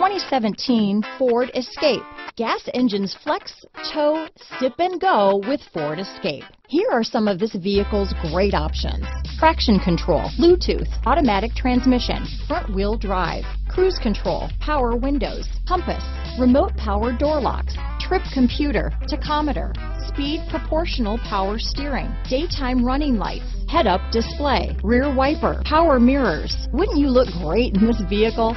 2017 Ford Escape. Gas engines flex, tow, sip and go with Ford Escape. Here are some of this vehicle's great options. Traction control, Bluetooth, automatic transmission, front wheel drive, cruise control, power windows, compass, remote power door locks, trip computer, tachometer, speed proportional power steering, daytime running lights, head-up display, rear wiper, power mirrors. Wouldn't you look great in this vehicle?